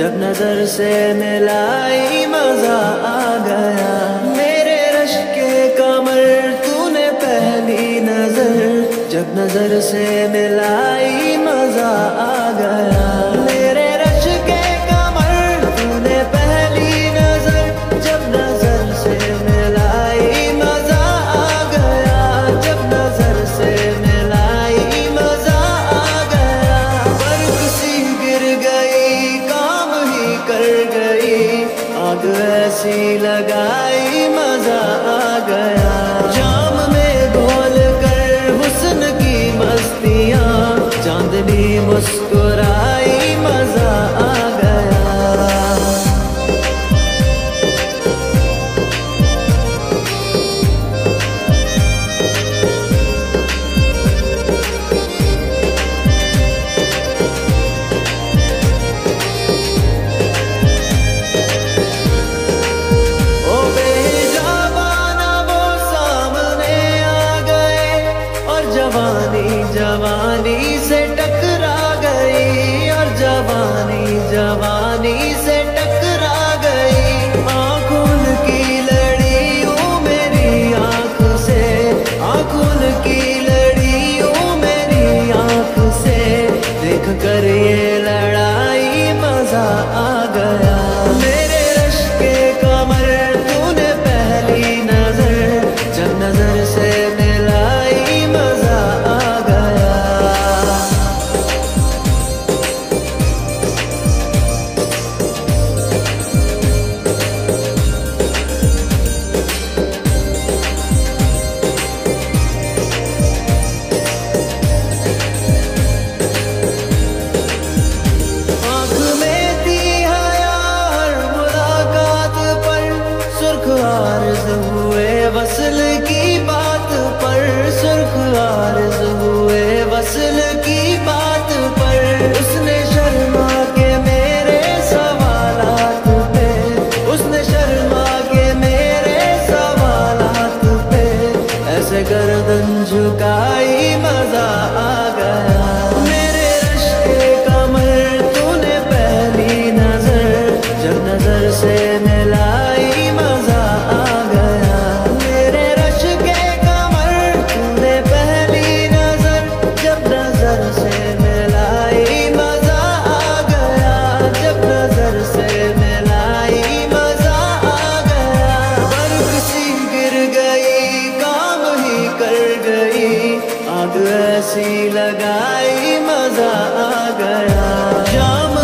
जब नज़र से मिलाई मज़ा आ गया। मेरे रश के कमर, तूने पहली नज़र। जब नज़र से मिलाई मज़ा आ हँसी लगाई मज़ा जवानी जवानी से टकरा गई और जवानी जवानी से टकरा गई। आंखुल की लड़ी ओ मेरी आँख से आंखुल की लड़ी ओ मेरी आँख से, देख कर आग ऐसी लगाई मज़ा आ गया। जाम